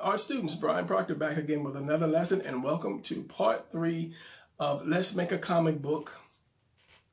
Art students, Brian Proctor back again with another lesson and welcome to part three of Let's Make a Comic Book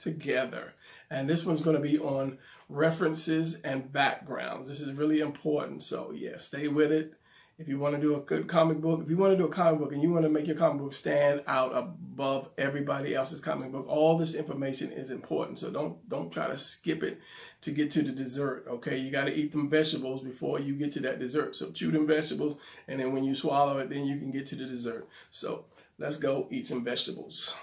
Together. And this one's going to be on references and backgrounds. This is really important. So yeah, stay with it. If you want to do a good comic book, if you want to do a comic book and you want to make your comic book stand out above everybody else's comic book, all this information is important. So don't don't try to skip it to get to the dessert. Okay, you got to eat them vegetables before you get to that dessert. So chew them vegetables, and then when you swallow it, then you can get to the dessert. So let's go eat some vegetables.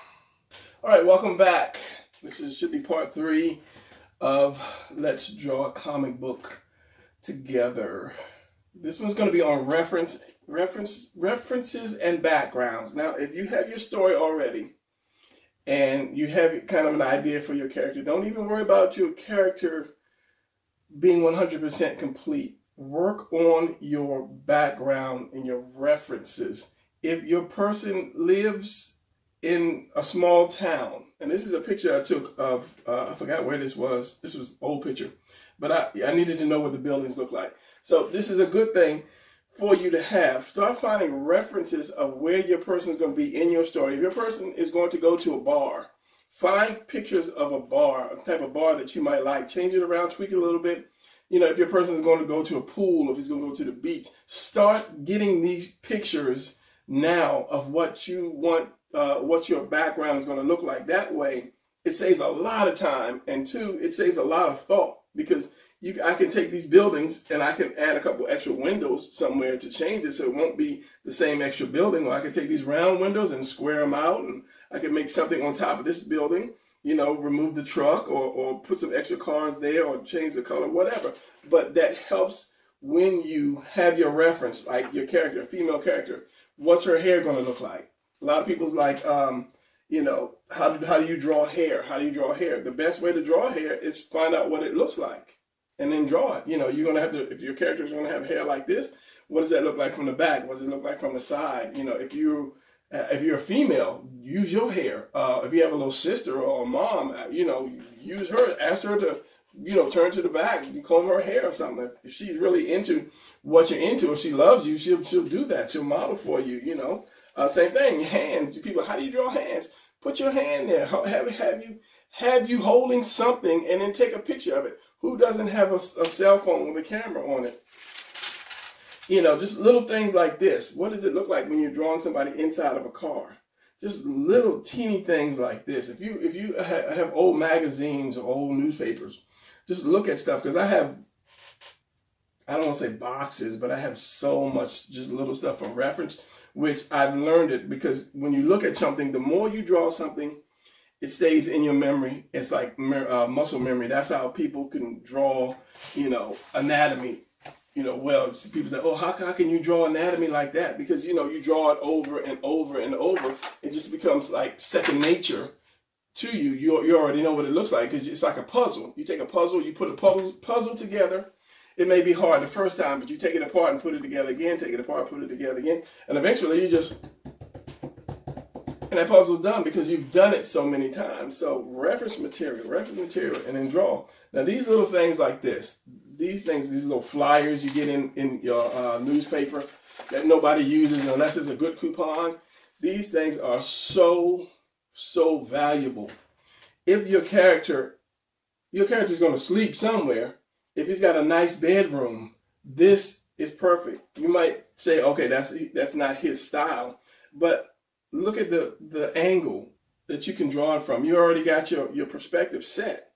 All right, welcome back. This is should be part three of Let's Draw a Comic Book Together. This one's going to be on reference, reference, references and backgrounds. Now, if you have your story already and you have kind of an idea for your character, don't even worry about your character being 100% complete. Work on your background and your references. If your person lives in a small town, and this is a picture I took of, uh, I forgot where this was. This was old picture, but I, I needed to know what the buildings look like. So this is a good thing for you to have. Start finding references of where your person is going to be in your story. If your person is going to go to a bar, find pictures of a bar, a type of bar that you might like. Change it around, tweak it a little bit. You know, if your person is going to go to a pool, if he's going to go to the beach, start getting these pictures now of what you want, uh, what your background is going to look like. That way, it saves a lot of time, and two, it saves a lot of thought because you, I can take these buildings and I can add a couple extra windows somewhere to change it so it won't be the same extra building. Or I can take these round windows and square them out and I can make something on top of this building, you know, remove the truck or, or put some extra cars there or change the color, whatever. But that helps when you have your reference, like your character, a female character, what's her hair going to look like? A lot of people's like, um, you know, how do, how do you draw hair? How do you draw hair? The best way to draw hair is find out what it looks like and then draw it. You know, you're gonna have to if your character is gonna have hair like this, what does that look like from the back? What does it look like from the side? You know, if you uh, if you're a female, use your hair. Uh, if you have a little sister or a mom, uh, you know, use her. Ask her to, you know, turn to the back, comb her hair or something. If she's really into what you're into, if she loves you, she'll she'll do that. She'll model for you. You know, uh, same thing. Hands. People, how do you draw hands? Put your hand there. Have have you have you holding something and then take a picture of it. Who doesn't have a, a cell phone with a camera on it? You know, just little things like this. What does it look like when you're drawing somebody inside of a car? Just little teeny things like this. If you if you have old magazines or old newspapers, just look at stuff because I have I don't want to say boxes, but I have so much just little stuff for reference, which I've learned it because when you look at something, the more you draw something, it stays in your memory. It's like uh, muscle memory. That's how people can draw, you know, anatomy. You know, well, people say, "Oh, how, how can you draw anatomy like that?" Because you know, you draw it over and over and over. It just becomes like second nature to you. You you already know what it looks like because it's like a puzzle. You take a puzzle, you put a puzzle puzzle together. It may be hard the first time, but you take it apart and put it together again. Take it apart, put it together again, and eventually you just and that puzzle's done because you've done it so many times. So reference material, reference material, and then draw. Now these little things like this, these things, these little flyers you get in, in your uh, newspaper that nobody uses unless it's a good coupon, these things are so, so valuable. If your character, your character's going to sleep somewhere, if he's got a nice bedroom, this is perfect. You might say, okay, that's that's not his style, but look at the the angle that you can draw it from. You already got your your perspective set.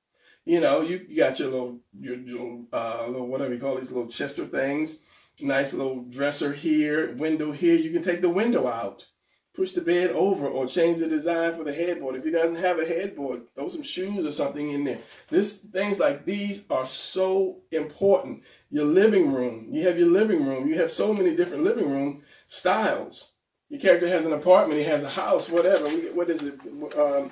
You know, you, you got your little your, your uh, little whatever you call these little Chester things. Nice little dresser here, window here. You can take the window out, push the bed over, or change the design for the headboard. If you doesn't have a headboard, throw some shoes or something in there. This things like these are so important. Your living room. You have your living room. You have so many different living room styles your character has an apartment, he has a house, whatever. What is it? Um,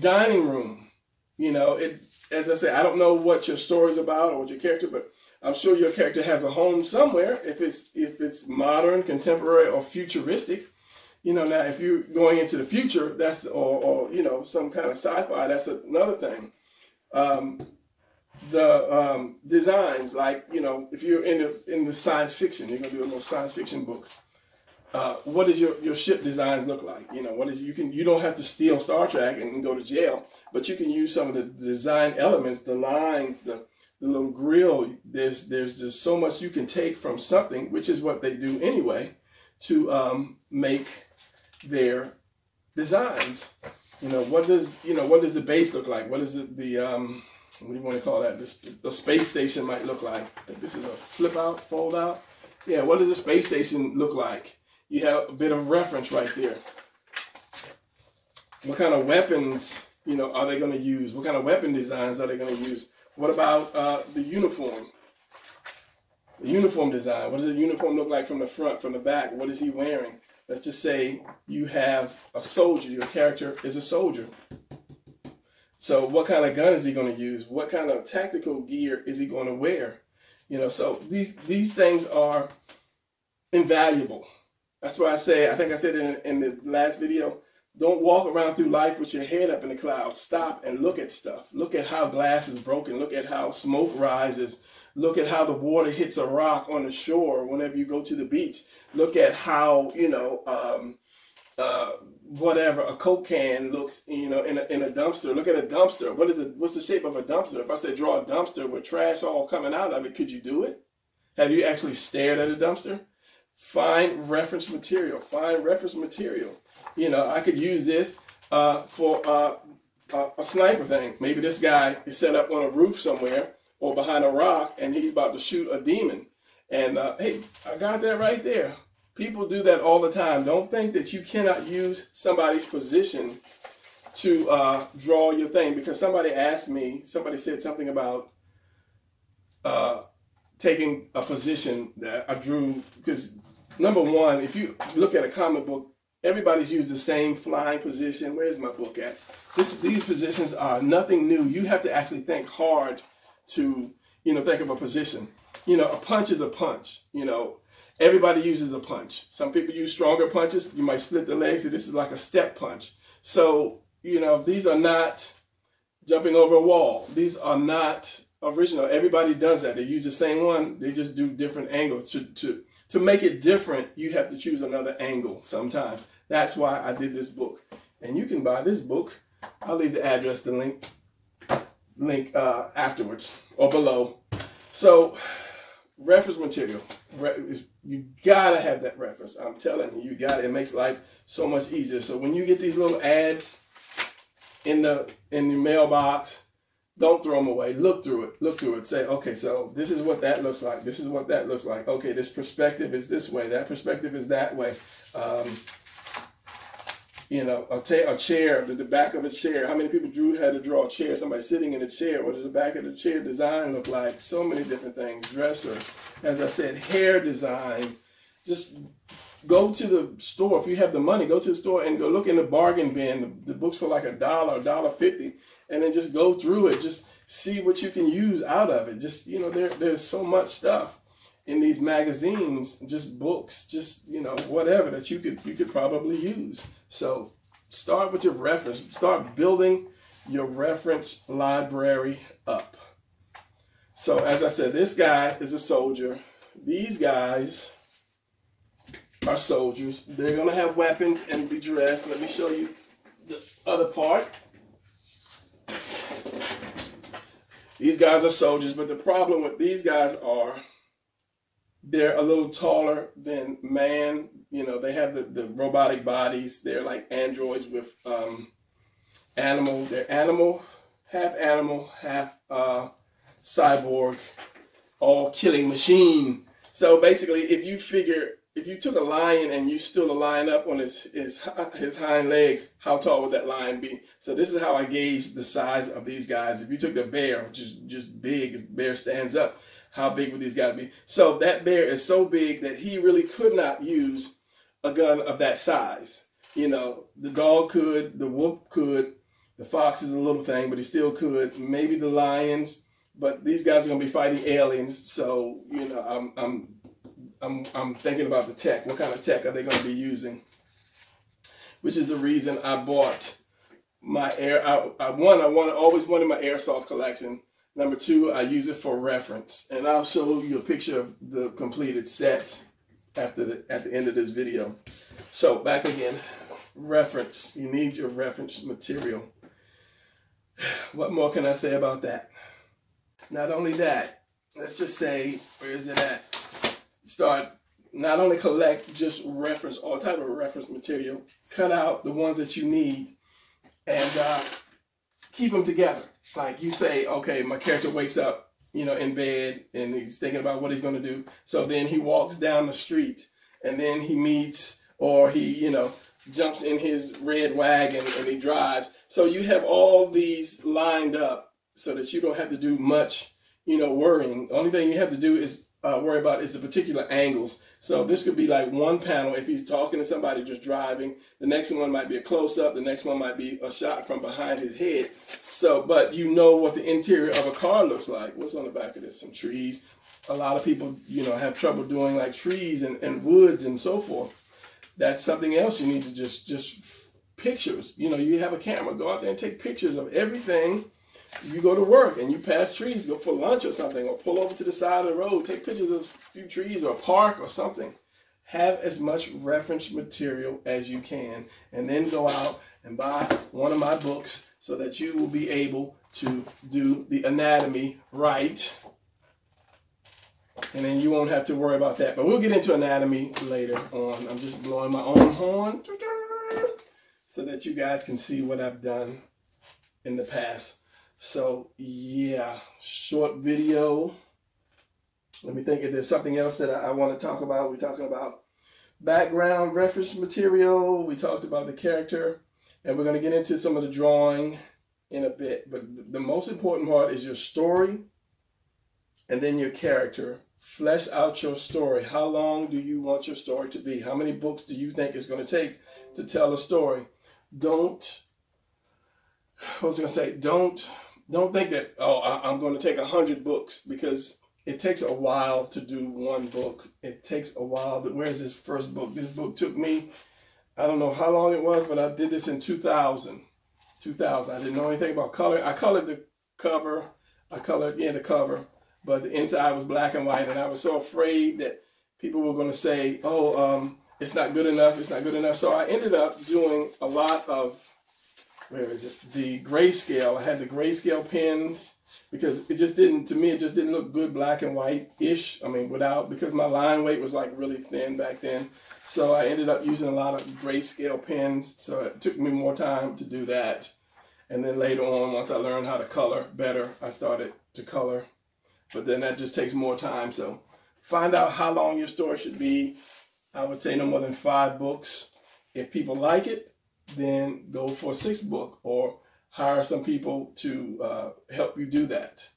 dining room. You know, it. As I say, I don't know what your story's about or what your character, but I'm sure your character has a home somewhere. If it's if it's modern, contemporary, or futuristic, you know. Now, if you're going into the future, that's or, or you know some kind of sci-fi. That's another thing. Um, the um, designs, like you know, if you're in the in the science fiction, you're gonna do a little science fiction book. Uh, what does your, your ship designs look like? You know, what is you can you don't have to steal Star Trek and go to jail, but you can use some of the design elements, the lines, the the little grill. There's there's just so much you can take from something, which is what they do anyway, to um, make their designs. You know, what does you know what does the base look like? What is it the um, what do you want to call that? This, the space station might look like. this is a flip out, fold out. Yeah, what does a space station look like? You have a bit of reference right there. What kind of weapons, you know, are they going to use? What kind of weapon designs are they going to use? What about uh, the uniform? The uniform design. What does the uniform look like from the front, from the back? What is he wearing? Let's just say you have a soldier. Your character is a soldier. So what kind of gun is he going to use? What kind of tactical gear is he going to wear? You know, so these these things are invaluable. That's why I say, I think I said in, in the last video, don't walk around through life with your head up in the clouds. Stop and look at stuff. Look at how glass is broken. Look at how smoke rises. Look at how the water hits a rock on the shore whenever you go to the beach. Look at how, you know, um, uh, whatever a coke can looks you know in a, in a dumpster look at a dumpster what is it what's the shape of a dumpster if i say draw a dumpster with trash all coming out of it could you do it have you actually stared at a dumpster find reference material. Find reference material. You know i could use this uh, for uh, a sniper thing. Maybe this guy is set up on a roof somewhere or behind a rock and he's about to shoot a demon. And uh, hey i got that right there. People do that all the time. Don't think that you cannot use somebody's position to uh, draw your thing. Because somebody asked me, somebody said something about uh, taking a position that I drew because number one, if you look at a comic book, everybody's used the same flying position. Where's my book at? This, these positions are nothing new. You have to actually think hard to, you know, think of a position. You know, a punch is a punch. You know, Everybody uses a punch. Some people use stronger punches. You might split the legs. This is like a step punch. So, you know, these are not jumping over a wall. These are not original. Everybody does that. They use the same one. They just do different angles. To, to, to make it different, you have to choose another angle sometimes. That's why I did this book. And you can buy this book. I'll leave the address, the link, link uh, afterwards or below. So reference material. You gotta have that reference. I'm telling you, you got it. It makes life so much easier. So when you get these little ads in the in the mailbox, don't throw them away. Look through it. Look through it. Say, okay, so this is what that looks like. This is what that looks like. Okay, this perspective is this way. That perspective is that way. Um, you know, a, ta- a chair, the, the back of a chair. How many people drew had to draw a chair? Somebody sitting in a chair. What does the back of the chair design look like? So many different things. Dresser, as I said, hair design. Just go to the store if you have the money. Go to the store and go look in the bargain bin. The, the books for like a dollar, a dollar fifty, and then just go through it. Just see what you can use out of it. Just you know, there there's so much stuff in these magazines, just books, just you know, whatever that you could you could probably use. So start with your reference. Start building your reference library up. So as I said, this guy is a soldier. These guys are soldiers. They're gonna have weapons and be dressed. Let me show you the other part. These guys are soldiers, but the problem with these guys are they're a little taller than man. You know, they have the, the robotic bodies. They're like androids with um, animal. They're animal, half animal, half uh, cyborg, all killing machine. So basically, if you figure, if you took a lion and you stood a lion up on his, his, his hind legs, how tall would that lion be? So this is how I gauge the size of these guys. If you took the bear, which is just big, bear stands up, how big would these guys be? So that bear is so big that he really could not use a gun of that size. You know, the dog could, the wolf could, the fox is a little thing, but he still could. Maybe the lions, but these guys are gonna be fighting aliens. So you know, I'm I'm I'm I'm thinking about the tech. What kind of tech are they gonna be using? Which is the reason I bought my air. I, I one I want always wanted my airsoft collection Number two, I use it for reference. And I'll show you a picture of the completed set after the at the end of this video. So back again, reference. You need your reference material. What more can I say about that? Not only that, let's just say, where is it at? Start not only collect just reference, all type of reference material, cut out the ones that you need, and uh, keep them together. Like you say, okay, my character wakes up, you know, in bed, and he's thinking about what he's going to do. So then he walks down the street, and then he meets, or he, you know, jumps in his red wagon and he drives. So you have all these lined up so that you don't have to do much, you know, worrying. The only thing you have to do is uh, worry about is the particular angles. So this could be like one panel if he's talking to somebody just driving. The next one might be a close up. The next one might be a shot from behind his head. So, but you know what the interior of a car looks like. What's on the back of this? Some trees. A lot of people, you know, have trouble doing like trees and, and woods and so forth that's something else you need to just just pictures. You know, you have a camera, go out there and take pictures of everything. You go to work and you pass trees, go for lunch or something, or pull over to the side of the road, take pictures of a few trees or a park or something. Have as much reference material as you can, and then go out and buy one of my books so that you will be able to do the anatomy right and then you won't have to worry about that. But we'll get into anatomy later on. I'm just blowing my own horn so that you guys can see what I've done in the past. So yeah, short video. Let me think if there's something else that I, I want to talk about. We're talking about background reference material. We talked about the character and we're going to get into some of the drawing in a bit. But the most important part is your story and then your character. Flesh out your story. How long do you want your story to be? How many books do you think it's going to take to tell a story? Don't, what was I going to say? Don't, don't think that, oh, I'm going to take a hundred books because it takes a while to do one book. It takes a while. Where's this first book? This book took me, I don't know how long it was, but I did this in 2000. 2000. I didn't know anything about color. I colored the cover. I colored, yeah, the cover but the inside was black and white, and I was so afraid that people were going to say, "Oh, um, it's not good enough. It's not good enough." So I ended up doing a lot of where is it? The grayscale. I had the grayscale pens because it just didn't to me. It just didn't look good black and white ish. I mean, without because my line weight was like really thin back then. So I ended up using a lot of grayscale pens. So it took me more time to do that. And then later on, once I learned how to color better, I started to color but then that just takes more time. So find out how long your story should be. I would say no more than five books. If people like it, then go for a sixth book or hire some people to uh, help you do that.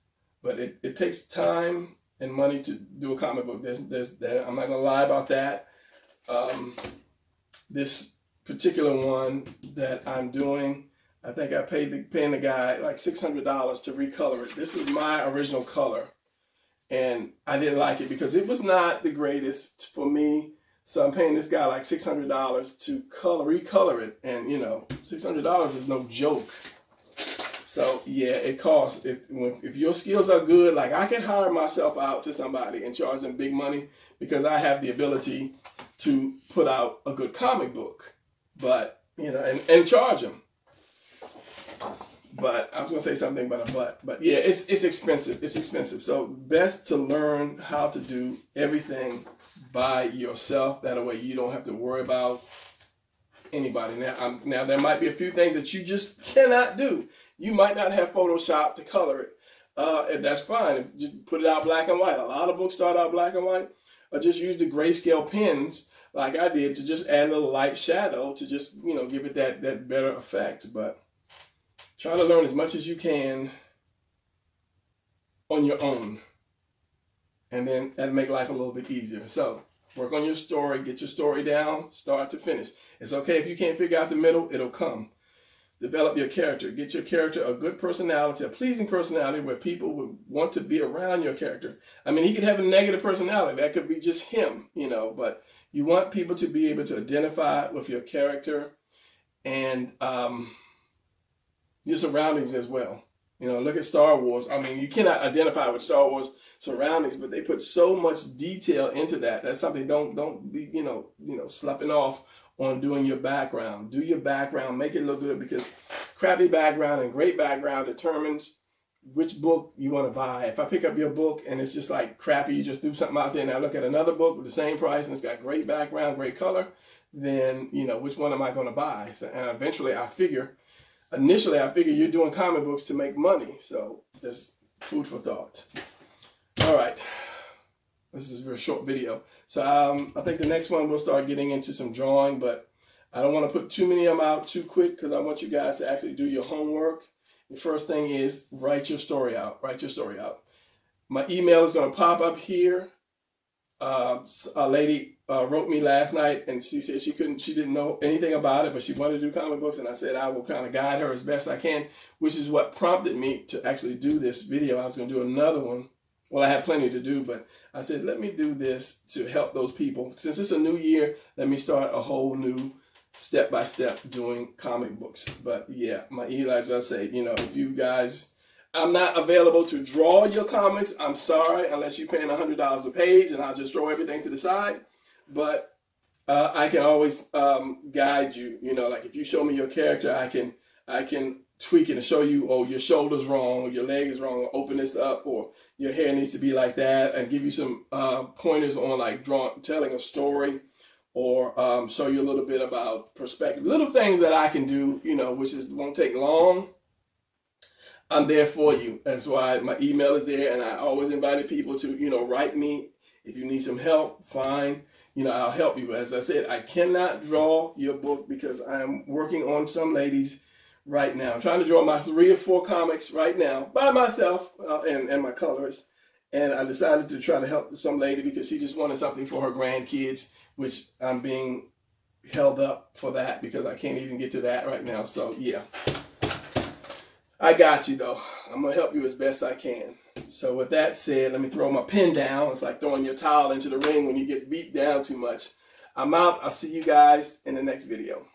But it, it takes time and money to do a comic book. There's, there's, there, I'm not gonna lie about that. Um, this particular one that I'm doing, I think I paid the paying the guy like six hundred dollars to recolor it. This is my original color and I didn't like it because it was not the greatest for me. So I'm paying this guy like six hundred dollars to color recolor it, and you know, six hundred dollars is no joke. So yeah, it costs. If if your skills are good, like I can hire myself out to somebody and charge them big money because I have the ability to put out a good comic book, but you know, and, and charge them. But I was gonna say something about a but. But yeah, it's it's expensive. It's expensive. So best to learn how to do everything by yourself. That way you don't have to worry about anybody. Now, I'm, now there might be a few things that you just cannot do. You might not have Photoshop to color it. Uh, and that's fine. If just put it out black and white. A lot of books start out black and white. Or just use the grayscale pens like I did to just add a little light shadow to just you know give it that that better effect. But Try to learn as much as you can on your own. And then that'll make life a little bit easier. So work on your story, get your story down, start to finish. It's okay if you can't figure out the middle, it'll come. Develop your character. Get your character a good personality, a pleasing personality where people would want to be around your character. I mean, he could have a negative personality. That could be just him, you know, but you want people to be able to identify with your character and um, your surroundings as well. You know, look at Star Wars. I mean, you cannot identify with Star Wars surroundings, but they put so much detail into that. That's something don't don't be you know you know slapping off on doing your background. Do your background, make it look good because crappy background and great background determines which book you want to buy. If I pick up your book and it's just like crappy, you just do something out there and I look at another book with the same price and it's got great background, great color, then, you know, which one am I going to buy? So, and eventually I figure, initially I figured you're doing comic books to make money. So there's food for thought. All right. This is a very short video. So um, I think the next one we'll start getting into some drawing, but I don't want to put too many of them out too quick because I want you guys to actually do your homework. The first thing is write your story out. Write your story out. My email is going to pop up here. Uh, a lady uh, wrote me last night and she said she couldn't, she didn't know anything about it, but she wanted to do comic books. And I said I will kind of guide her as best I can, which is what prompted me to actually do this video. I was going to do another one well, I had plenty to do, but I said, let me do this to help those people. Since it's a new year, let me start a whole new step by step doing comic books. But yeah, my Eli, as I say, you know, if you guys, I'm not available to draw your comics. I'm sorry, unless you're paying $100 a page and I'll just throw everything to the side. But uh, I can always um, guide you. You know, like if you show me your character, I can I can tweak it and show you, oh, your shoulder's wrong, or your leg is wrong, or open this up, or your hair needs to be like that, and give you some uh, pointers on like drawing, telling a story, or um, show you a little bit about perspective. Little things that I can do, you know, which is won't take long. I'm there for you. That's why my email is there, and I always invited people to, you know, write me if you need some help. Fine, you know, I'll help you. But as I said, I cannot draw your book because I'm working on some ladies right now. I'm trying to draw my three or four comics right now by myself uh, and, and my colors. And I decided to try to help some lady because she just wanted something for her grandkids, which I'm being held up for that because I can't even get to that right now. So yeah, I got you though. I'm gonna help you as best I can. So with that said, let me throw my pen down. It's like throwing your towel into the ring when you get beat down too much. I'm out. I'll see you guys in the next video.